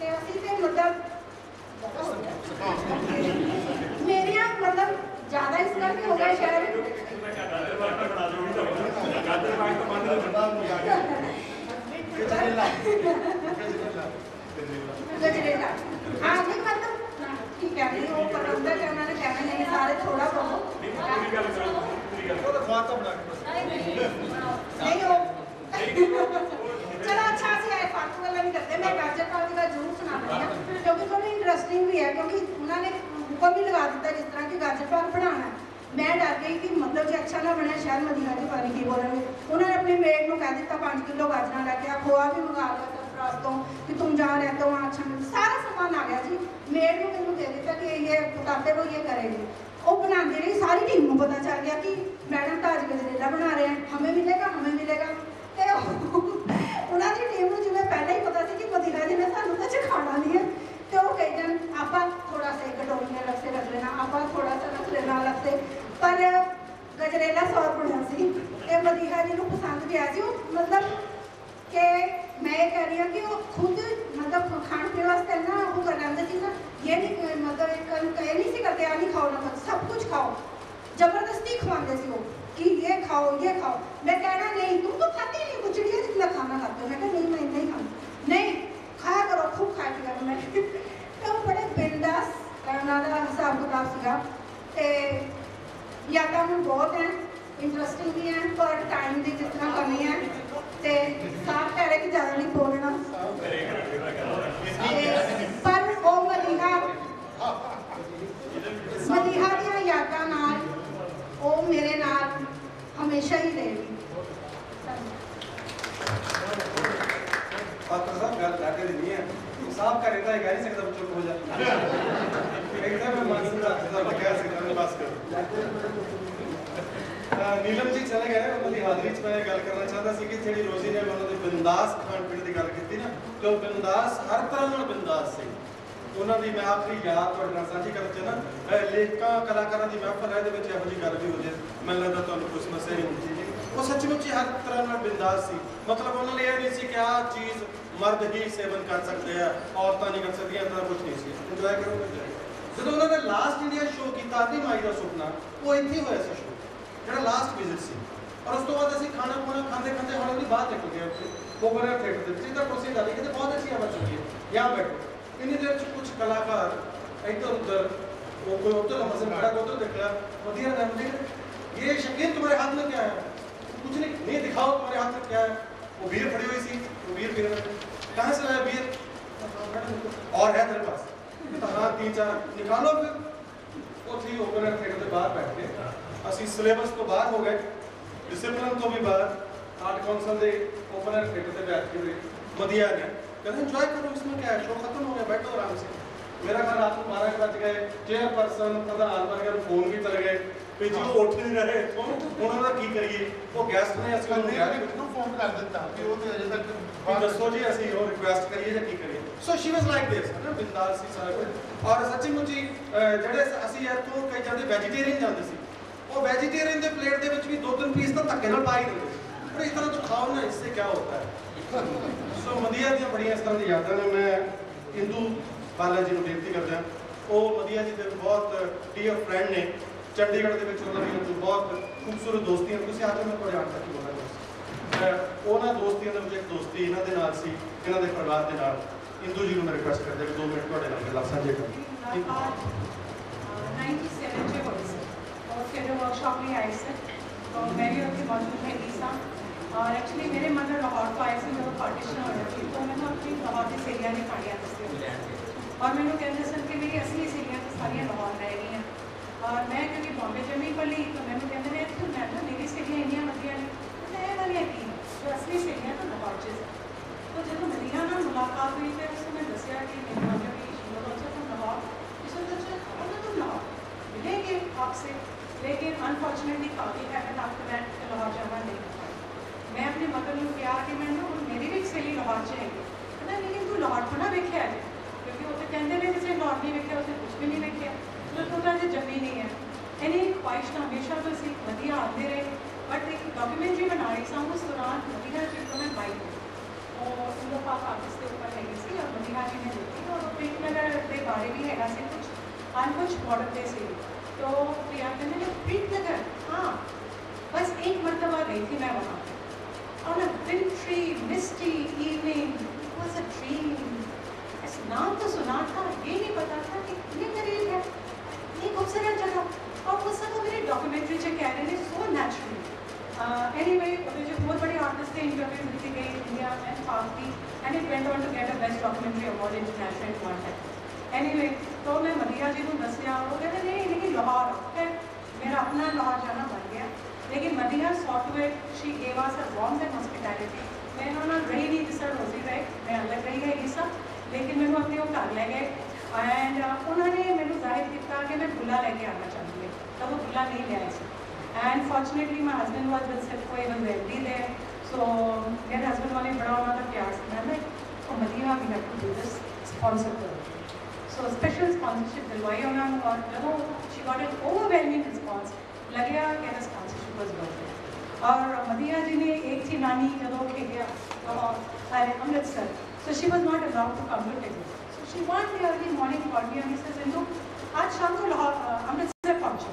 सेवा सिंह से मतलब मेरे यहाँ मतलब ज़्यादा इसका भी होगा शायद हाँ नहीं मतलब तो ठीक है। नहीं वो प्रबंधक है तो उन्होंने कहना नहीं सारे थोड़ा बहुत ज़्यादातर इस तरह के गाजर फाग बनाना मैं डर गई कि मतलब जो अच्छा ना बने शायद मदीना के फानी की बोलेंगे उन्होंने अपने मेट को कह दिया पाँच किलो गाजर ला आप खोआ भी मंगा लिया लो तो कि तुम जहाँ रहते हो वहाँ अच्छा मिलता सारा समान आ गया जी मेट ने मैंने कह दिया कि ये बताते रहो ये करेंगे वो बनाते रहे सारी टीम को पता चल गया कि मैडम ताज गजरेला बना रहे हैं हमें मिलेगा हमें मिलेगा उन्होंने टीम में जिन्हें पहले ही पता थी कि आपा थोड़ा सा एक कटोरी अलग से रख लेना, आपा थोड़ा सा रख लेना अलग से। पर गजरेला सौर बना सी ये वधिया जी पसंद भी आ जी। मतलब कि मैं कह रही हूँ कि वो खुद मतलब खाने पीने वास्ते ना, वो कर लेंगे कि ना। ये नहीं मतलब ये नहीं सी करते यार खाओ ना मतलब सब कुछ खाओ। ज़बरदस्ती खुवाते सी वो कि ये खाओ ये खाओ। मैं कहना, नहीं, तुम तो खाते नहीं कुछ जितना खाना खाते हो। मैं कहा, नहीं, मैं ਜਾਂ ਤਾਂ ਹੁਣ ਬਹੁਤ ਹੈ ਇੰਟਰਸਟਿੰਗ ਵੀ ਹੈ, ਪਰ ਟਾਈਮ ਦੀ ਜਿਸ ਕਮੀ ਹੈ, ਤੇ ਸਾਫ਼ ਕਹਿ ਕਿ ਜ਼ਿਆਦਾ ਨਹੀਂ ਬੋਲਣਾ ਪਰ ਉਹ ਮਦੀਹਾ ਮਦੀਹਾ ਦੀਆਂ ਯਾਦਾਂ ਨਾਲ ਉਹ ਮੇਰੇ ਨਾਲ ਹਮੇਸ਼ਾ ਹੀ ਰਹੇ ਪਾਤਰ ਸਾਹਿਬ, ਗੱਲ ਕਰਦੇ ਨਹੀਂ ਹੈ। ਸਾਹਿਬ ਕਰੇ ਤਾਂ ਇਹ ਕਹਿ ਨਹੀਂ ਸਕਦਾ ਚੁੱਪ ਹੋ ਜਾ। ਕਹਿੰਦਾ ਮੈਂ ਮਾਨਸੂਰ ਦਾ ਤਾਂ ਕਹਿ ਸਕਦਾ ਮੈਂ ਬਸ ਕਰ। ਨੀਲਮ ਜੀ ਚਲੇ ਗਏ ਉਹਨਾਂ ਦੀ ਹਾਜ਼ਰੀ 'ਚ ਮੈਂ ਗੱਲ ਕਰਨਾ ਚਾਹੁੰਦਾ ਸੀ ਕਿ ਜਿਹੜੀ ਰੋਜ਼ੀ ਨੇ ਉਹਨਾਂ ਦੇ ਬਿੰਦਾਸ ਖਾਣ ਪੀਣ ਦੀ ਗੱਲ ਕੀਤੀ ਨਾ ਤੇ ਉਹ ਬਿੰਦਾਸ ਹਰ ਤਰ੍ਹਾਂ ਨਾਲ ਬਿੰਦਾਸ ਸੀ। ਉਹਨਾਂ ਦੀ ਮੈਂ ਆਪਣੀ ਯਾਦ ਤੁਹਾਡੇ ਨਾਲ ਸਾਂਝੀ ਕਰਨ ਚਾਹੁੰਦਾ ਲੇਖਕਾਂ ਕਲਾਕਾਰਾਂ ਦੀ ਮਹਿਫਲ ਹੈ ਦੇ ਵਿੱਚ ਇਹੋ ਜਿਹੀ ਗੱਲ ਵੀ ਹੋ। ਜੇ ਮੈਨੂੰ ਲੱਗਦਾ ਤੁਹਾਨੂੰ ਕੁਝ ਮਸਲੇ ਨਹੀਂ ਜੀ ਉਹ ਸੱਚਮੁੱਚ ਹਰ ਤਰ੍ਹਾਂ ਨਾਲ ਬਿੰਦਾਸ ਸੀ। ਮਤਲਬ ਉਹਨਾਂ ਲਈ ਇਹ ਨਹੀਂ ਸੀ ਕਿ ਆ ਚੀਜ਼ ਮਰਦ ਹੀ ਸੇਵਨ ਕਰ ਸਕਦੇ ਆ ਔਰਤਾਂ ਨਹੀਂ ਕਰ ਸਕਦੀਆਂ ਇਦਾਂ ਕੁਝ ਨਹੀਂ ਸੀ ਇੰਜੋਏ ਕਰੋ ਜਦੋਂ ਉਹਨਾਂ ਨੇ ਲਾਸਟ ਇੰਡੀਆ ਸ਼ੋਅ ਕੀਤਾ ਆਦੀ ਮਾਈ ਦਾ ਸੁਪਨਾ ਉਹ ਇੱਥੇ ਹੀ ਹੋਇਆ ਸੀ ਸ਼ੋਅ ਜਿਹੜਾ ਲਾਸਟ ਵਿਜ਼ਿਟ ਸੀ ਔਰ ਉਸ ਤੋਂ ਬਾਅਦ ਅਸੀਂ ਖਾਣਾ ਖੁਣਾ ਖਾਂਦੇ ਖਾਂਦੇ ਹੌਲੀ ਹੌਲੀ ਬਾਹਰ ਨਿਕਲ ਗਏ ਉੱਥੇ ਉਹ ਬਰੇ ਥੀਏਟਰ ਦੇ ਵਿੱਚ ਤਾਂ ਕੁਰਸੀ ਡਾਲੀ ਕਿਤੇ ਬਹੁਤ ਅੱਛੀ ਆਵਾਜ਼ ਚੁੱਕੀ ਹੈ यहाँ बैठो इन्हीं देर कुछ कलाकार इधर उधर वो कोई उधर मसल खड़ा कोई उधर देख रहा मदिया ने मुझे ये शकील तुम्हारे हाथ में क्या है कुछ नहीं नहीं दिखाओ तुम्हारे हाथ में क्या है वो बीर खड़ी हुई सी वो बीर पी रहे थे कहाँ से लाया बीयर और है तेरे पास? तो तीन चार। निकालो फिर। वो थी ओपनर थे कहते बाहर बैठ के। असि सिलेबस तो बाहर हो गए। डिसिप्लिन तो भी बाहर। आर्ट काउंसिल दे ओपन रखे के बैठ के। मदिया ने कहते एंजॉय करो, इसमें क्या है? शो खत्म हो गया, बैठो आराम से। ਮੇਰਾ ਖਿਆਲ ਰਾਤ ਨੂੰ 12 ਗਏ ਚੇਅਰਪਰਸਨ ਪ੍ਰਧਾਨ ਵਰਗਾ ਨੂੰ ਫੋਨ ਵੀ ਚਲੇ ਗਏ ਵੀ ਜੀ ਉਹ ਉੱਠ ਨਹੀਂ ਰਹੇ ਉਹਨਾਂ ਦਾ ਕੀ ਕਰੀਏ? ਉਹ ਗੈਸਟ ਨੇ ਅਸੀਂ ਉਹਨੂੰ ਕਿਹਾ ਨੂੰ ਫੋਨ ਕਰ ਦਿੱਤਾ ਕਿ ਉਹ ਤੇ ਅਜੇ ਤੱਕ ਬਾਹਰ ਦੱਸੋ ਜੀ ਅਸੀਂ ਉਹ ਰਿਕੁਐਸਟ ਕਰੀਏ ਜਾਂ ਕੀ ਕਰੀਏ? So she was like this ਨਾ ਬਿੰਦਾਲ ਸੀ ਸਾਹਿਬ ਔਰ ਸੱਚੀ ਮੁੱਚੀ ਜਿਹੜੇ ਅਸੀਂ ਇੱਥੋਂ ਕਈ ਜਾਂਦੇ ਵੈਜੀਟੇਰੀਅਨ ਜਾਂਦੇ ਸੀ। ਉਹ ਵੈਜੀਟੇਰੀਅਨ ਦੇ ਪਲੇਟ ਦੇ ਵਿੱਚ ਵੀ ਦੋ ਤਿੰਨ ਪੀਸ ਤਾਂ ਧੱਕੇ ਨਾਲ ਪਾ ਹੀ ਦਿੰਦੇ ਪਰ ਇਸ ਤਰ੍ਹਾਂ ਤੋਂ ਖਾਓ ਨਾ ਇਸ ਸੇ ਕੀ ਹੁੰਦਾ ਹੈ? ਸੋ ਮੰਦੀਆ ਦੀਆਂ ਬੜੀਆਂ ਇਸ ਤਰ੍ਹਾਂ ਦੀਆਂ ਯਾਦਾਂ ਨੇ ਮੈਂ ਹਿੰਦੂ ਬਾਲਾ ਜੀ ਨੂੰ ਬੇਨਤੀ ਕਰਦਾ ਉਹ ਮਦੀਆ ਜੀ ਦੇ ਬਹੁਤ ਡੀਅਰ ਫਰੈਂਡ ਨੇ ਚੰਡੀਗੜ੍ਹ ਦੇ ਵਿੱਚ ਉਹਨਾਂ ਦੀਆਂ ਬਹੁਤ ਖੂਬਸੂਰਤ ਦੋਸਤੀਆਂ ਤੁਸੀਂ ਆ ਕੇ ਮੈਂ ਤੁਹਾਡੇ ਆਣ ਤੱਕ ਹੀ ਬੋਲਾਂਗਾ ਅਹ ਉਹਨਾਂ ਦੋਸਤੀਆਂ ਦੇ ਵਿੱਚ ਇੱਕ ਦੋਸਤੀ ਇਹਨਾਂ ਦੇ ਨਾਲ ਸੀ ਇਹਨਾਂ ਦੇ ਪਰਿਵਾਰ ਦੇ ਨਾਲ ਹਿੰਦੂ ਜੀ ਨੂੰ ਮੈਂ ਰਿਕੁਐਸਟ ਕਰਦਾ ਕਿ 2 ਮਿੰਟ ਤੁਹਾਡੇ ਨਾਲ ਗੱਲਾਂ ਸਾਂਝੇ ਕਰਾਂ नाइन्टी सेवन से होई से और फिर वर्कशॉप में आई से तो मैं भी ਉੱਥੇ ਮੌਜੂਦ ਹੈਗੀ ਸਾਂ ਔਰ ਐਕਚੁਅਲੀ ਮੇਰੇ ਮਦਰ ਲਾਹੌਰ ਤੋਂ ਆਏ ਸੀ ਜਦੋਂ ਪਾਰਟੀਸ਼ਨ ਹੋਇਆ ਸੀ ਤਾਂ ਮੈਨੂੰ ਆਪਣੀ ਲਾਹੌਰ ਦੀ ਸਹੇਲੀਆਂ ਨੇ ਖਾਣੀਆਂ ਦੱਸਿਆ ਔਰ ਮੈਨੂੰ ਕਹਿੰਦੇ ਸਨ ਕਿ ਮੇਰੀ ਅਸਲੀ ਸਹੇਲੀਆਂ ਤਾਂ ਸਾਰੀਆਂ ਲਾਹੌਰ ਰਹਿ ਗਈਆਂ ਔਰ ਮੈਂ ਕਿਉਂਕਿ ਬੰਬੇ ਜਮੀ ਪਲੀ ਤਾਂ ਮੈਨੂੰ ਕਹਿੰਦੇ ਨੇ ਤੂੰ ਮੈਂ ਤਾਂ ਮੇਰੀ ਸਹੇਲੀਆਂ ਇੰਨੀਆਂ ਵਧੀਆ ਨੇ नहीं वेख्या उत्थे कुछ भी नहीं वेख्या तो तू तो अजे जमी नहीं है इन्हीं ख्वाहिश तो हमेशा तो ਅਸੀਂ ਵਧੀਆ ਆਉਂਦੇ ਰਹੇ बट एक डॉक्यूमेंट्री बना रही सां उस दौरान मदीना जी को मैं बाइक और उनका पास ऑफिस के ऊपर लगी सी और मदीना जी ने देखी ਬਾਰੇ ਵੀ ਹੈਗਾ ਸੀ ਕੁਝ ਹਾਂ ਕੁਝ ਮਾਡਲ ਦੇ ਸੀ तो प्रिया कहने लगे प्रीत नगर हाँ बस एक मरतबा गई थी मैं वहाँ on a wintry, misty evening. It was a dream. नाम तो सुना था, ये नहीं पता था कि ये करीब है। ये खूबसूरत जगह। और उस समय मेरे डॉक्यूमेंट्री जो कह रहे थे सो नेचुरली एनीवे मुझे जो बहुत बड़े आर्टिस्ट थे इंटरव्यू मिलती गई इंडिया एंड की and it went on to get a best documentary award international one है एनीवे तो मैं मदिया जी को दसिया वो कहते, नहीं, लेकिन लाहौर है। मेरा अपना लाहौर जाना बन गया। लेकिन मदिया software she gave us a warm and hospitality मैं उन्होंने रही नहीं जिस तरह रोजी रहे। मैं अलग रही है, ये सब। लेकिन मैंने अपने वो घर ले गए एंड उन्होंने मैंने जाहिर किया कि मैं दुल्हा लेके आना चाहती है तो वो दुल्हा नहीं ले आए सी and fortunately my husband was with सिर्फ कोई वन वेल्दी दे सो मेरे हस्बैंड वाले बड़ा उन्होंने प्यार से मैं तो Madiha we have to do this sponsor करो सो स्पेशल स्पॉन्सरशिप दिलवाई उन्होंने और ਜਦੋਂ she got an overwhelming response लगया कि the sponsorship was worth it और मदिया जी ने एक थी नानी ਜਦੋਂ खेलिया अरे Amritsar So she was not allowed to come to Delhi so she one day early morning called me and he says Indu आज शाम को अमृतसर पहुंचो।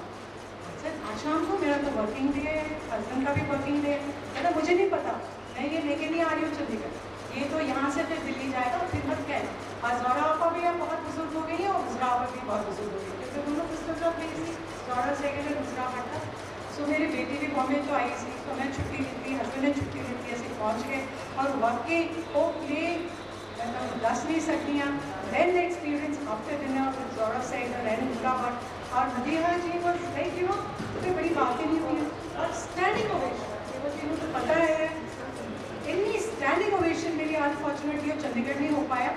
सर, आज शाम को मेरा तो वर्किंग डे है हस्बैंड का भी वर्किंग डे है। कहता मुझे नहीं पता। मैं ये लेके नहीं आ रही हूँ चंडीगढ़। ये तो यहाँ से फिर दिल्ली जाएगा फिर मत कहना और जोरा आपा भी बहुत बुज़ुर्ग हो गई है और गुजरा आपा भी बहुत बुज़ुर्ग हो गई क्योंकि दोनों ऑफ़ प्लेस थी जोरा सेकेंड और गुजरा आपा सो मेरी बेटी भी बॉम्बे तो आई सी तो मैं छुट्टी ली थी हस्बैंड ने छुट्टी ली थी, ऐसे पहुँच गए। और वाकई वो प्ले दस नहीं सकती हैं the experience after dinner with Zora Said and Hyderabad और Madina ji like you know कोई बड़ी बात नहीं हुई। और स्टैंडिंग ओवेशन तो पता है, इतनी स्टैंडिंग ओवेशन मेरी अनफॉर्चुनेटली चंडीगढ़ नहीं हो पाया।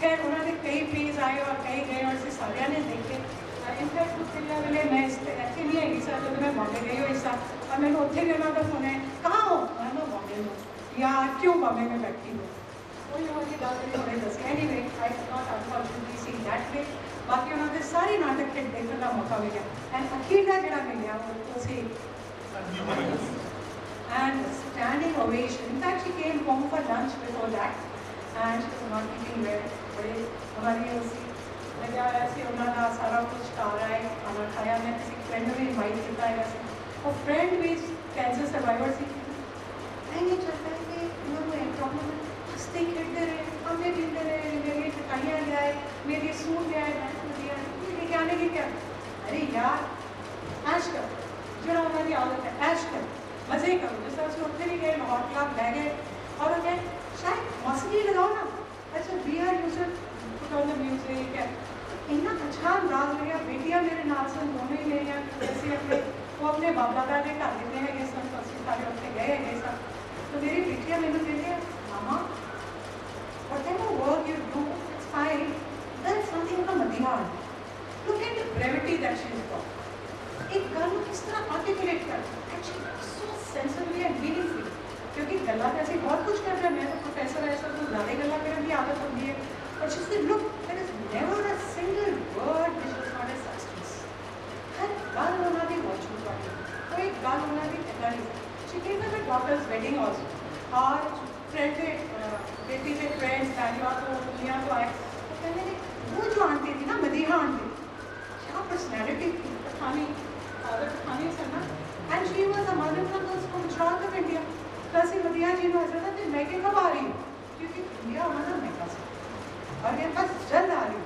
खैर, उन्होंने कई प्लीज़ आए और कई गए और इसे सारे ने देखे। इनफैक्ट कुछ दिन पहले मैं इस ਇੱਥੇ ਨਹੀਂ ਹੈਗੀ ਸਰ ਜਦੋਂ ਮੈਂ ਬੰਬੇ ਗਈ ਹੋਈ ਸਾਂ और मैंने ਉੱਥੇ ਵੀ ਉਹਨਾਂ ਦਾ ਫੋਨ ਹੈ ਕਹਾਂ ਹੋ ਮੈਂ ਨਾ ਬੰਬੇ ਨੂੰ या क्यों बॉम्बे में बैठी हो वही वाली बात है थोड़े दस anyway I could not unfortunately see that way बाकी ਉਹਨਾਂ ਦੇ ਸਾਰੇ ਨਾਟਕ ਖੇਡ ਦੇਖਣ ਦਾ ਮੌਕਾ ਮਿਲਿਆ ਐਂਡ ਅਖੀਰ ਦਾ ਜਿਹੜਾ ਮਿਲਿਆ ਉਹ ਸੀ and standing ovation. In fact, she came home for lunch before that, and she was not eating well. बड़े हमारी उसी लगा ऐसे उन्होंने सारा कुछ खा रहा है खाना खाया मैं फ्रेंड ने इनवाइट किया है फ्रेंड भी कैंसर सर्वाइवर सी मैं ये चाहता है कि उन्होंने है खेलते रहे खाते पीते रहे मेरी टकाइयाँ ले आए सूट ले आए क्या अरे यार ऐश कर जो हमारी आदत है ऐश कर मज़े करो जिस तरह से भी गए लाहौर क्लब गए और उन्हें शायद मौसमी लगाओ ना अच्छा वी आर यूज़र म्यूज़िक है इतना अच्छा अंदाज लगा बेटियाँ मेरे नाल सन दोनों ही मेरियाँ जैसे अपने, वो अपने बाप दादा के घर देते हैं, ये सन फ़र्स्ट सारे उत्थे गए हैं सन तो मेरी बेटियाँ मैंने कहती है, मामा work you do, it's fine there is something in the madihan look at the brevity that she has got. एक गल किस तरह आर्टिकुलेट कर सो सेंसिबली एंड मीनिंगफुली क्योंकि गला तो बहुत कुछ करता है, मैं तो प्रोफेसर ऐसा तो ज़्यादा गला करने की आदत होती है और she said look there is never a single word which is not a substance हर गल होना भी मौजूद है कोई गल होना भी इतना नहीं she came to daughter's wedding also और फ्रेंड के बेटी के फ्रेंड्स दादिया तो दुनिया तो आए तो कहने लगे वो जो आंटी थी ना मदीहा आंटी क्या पर्सनैलिटी थी पठानी आदत पठानी से ना and she was a mother from from Gujarat of India plus ही मदिया जी ने ऐसा था कि मैं के कब आ रही हूँ क्योंकि इंडिया आना मैं का और ये बस जल्द आ रही हूँ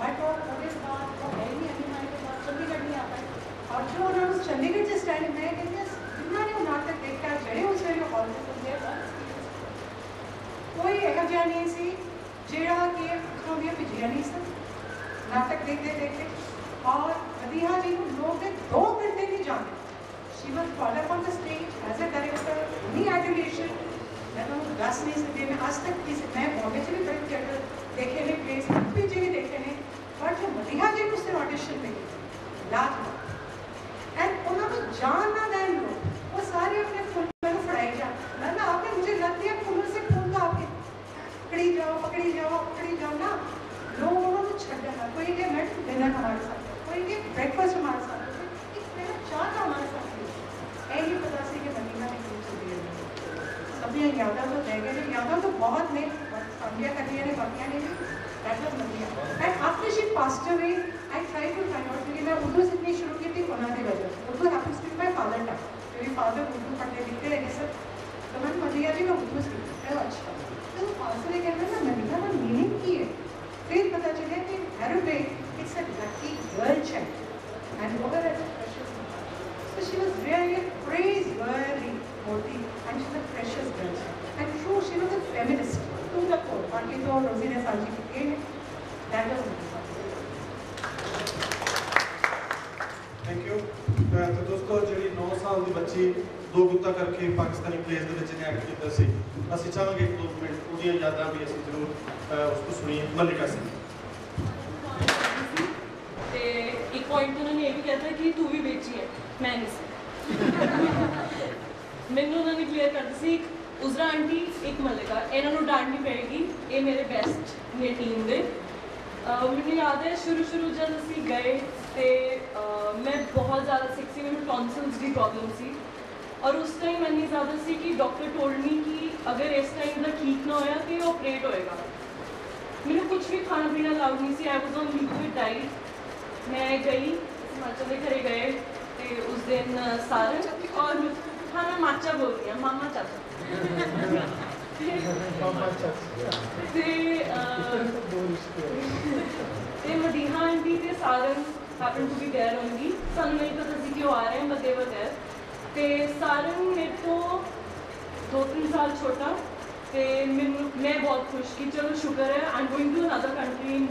बट और उसके बाद वो है नहीं अभी हमारे के बाद चंडीगढ़ नहीं आता और जो उन्होंने उस चंडीगढ़ से स्टैंड में कहते हैं जिन्ना ने नाटक देखा जड़े उस ਵੇਲੇ हॉल से सुनते कोई ਇਹੋ ਜਿਹਾ ਨਹੀਂ ਸੀ ਜਿਹੜਾ ਕਿ ਉੱਥੋਂ ਦੀਆਂ ਭਿਜੀਆਂ ਨਹੀਂ ਸਨ ਨਾਟਕ ਦੇਖਦੇ ਦੇਖਦੇ और मदीहा जी को लोग ने दो घंटे नहीं जाने she was called up on the stage. As a director any adulation मैं तो दस नहीं सकती मैं, आज तक किसी, मैं बॉम्बे से भी बड़े थिएटर देखे ने प्लेस भी देखे हैं, पर जो मदीहा जी को उससे ऑडिशन में लाजवाब। नहीं गया था तो देखे गए गया था तो बहुत में संध्या लिया ने बकिया नहीं दैट वाज मलिया and after she passed away I try to find out कि मैं उर्दू सीखनी शुरू की थी कोना के वजह Urdu happens speak my father टा मेरे फादर उर्दू पढ़ने लिखते रहे सर तो मैंने मलिया भी मैं उर्दू सीख सीखी अच्छा। तो फादर ने कहना ना मलिया मीनिंग की है? फिर पता चला कि हर वे इट्स अ लकी ਦੋ ਕਰਕੇ ਪਾਕਿਸਤਾਨੀ ਪਲੇਸ ਦੇ ਵਿੱਚ ਨੇ ਕੀਤਾ ਸੀ। ਅਸੀਂ ਚਾਹਾਂਗੇ ਇੱਕ ਦੋ ਮਿੰਟ ਉਹਦੀਆਂ ਯਾਦਾਂ ਵੀ ਅਸੀਂ ਜ਼ਰੂਰ ਉਸ ਤੋਂ ਸੁਣੀਏ ਮੱਲਿਕਾ ਸਿੰਘ। ਤੇ ਇੱਕ ਪੁਆਇੰਟ ਉਹਨਾਂ ਨੇ ਇਹ ਵੀ ਕਹਿਤਾ ਕਿ ਤੂੰ ਵੀ ਵੇਚੀ ਹੈ, ਮੈਂ ਨਹੀਂ ਸੀ। ਮੈਨੂੰ ਉਹਨਾਂ ਨੇ ਕਲੀਅਰ ਕਰ ਦਿੱਤੀ ਇੱਕ ਉਜ਼ਰਾ ਆਂਟੀ, ਇੱਕ ਮਲਿਕਾ, ਇਹਨਾਂ ਨੂੰ ਡਾਂਟਣੀ ਪਏਗੀ ਇਹ ਮੇਰੇ ਬੈਸਟ ਨੇ ਟੀਮ ਦੇ। ਮੈਨੂੰ ਯਾਦ ਹੈ, ਸ਼ੁਰੂ ਸ਼ੁਰੂ ਜਦ ਅਸੀਂ ਗਏ ਤੇ ਮੈਂ ਬਹੁਤ ਜ਼ਿਆਦਾ ਸਿੱਖ ਸੀ, ਮੈਨੂੰ ਟੌਨਸਿਲਸ ਦੀ ਪ੍ਰੋਬਲਮ ਸੀ। ਔਰ ਉਸ ਟਾਈਮ ਇੰਨੀ ਜ਼ਿਆਦਾ ਸੀ ਕਿ ਡਾਕਟਰ ਟੋਲਡ ਮੀ ਕਿ ਅਗਰ ਇਸ ਟਾਈਮ ਦਾ ਠੀਕ ਨਾ ਹੋਇਆ ਤੇ ਆਪਰੇਟ ਹੋਏਗਾ ਮੈਨੂੰ ਕੁਝ ਵੀ ਖਾਣਾ ਪੀਣਾ ਅਲਾਉਡ ਨਹੀਂ ਸੀ I was on liquid diet ਮੈਂ ਗਈ ਹਿਮਾਚਲ ਦੇ ਘਰੇ ਗਏ ਤੇ ਉਸ ਦਿਨ ਸਾਰਨ ਔਰ ਹਾਂ ਮੈਂ ਮਾਚਾ ਬੋਲ ਰਹੀ ਹਾਂ ਮਾਮਾ ਚਾਚਾ ਤੇ ਅਹ, ਤੇ ਮਦੀਹਾ ਆਂਟੀ ਤੇ ਸਾਰਨ happen to be there only ਸਾਨੂੰ ਨਹੀਂ ਪਤਾ ਸੀ ਕਿ ਉਹ ਆ ਰਹੇ ਹਨ ਬਟ ਦੇ ਵਰ देयर ਤੇ ਸਾਰਨ ਮੇਰੇ ਤੋਂ ਦੋ ਤਿੰਨ ਸਾਲ ਛੋਟਾ ਤੇ ਮੈਨੂੰ ਮੈਂ ਬਹੁਤ ਖੁਸ਼ ਕਿ ਚਲੋ ਸ਼ੁਕਰ ਹੈ I am going to another country in